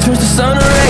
turns to sun rays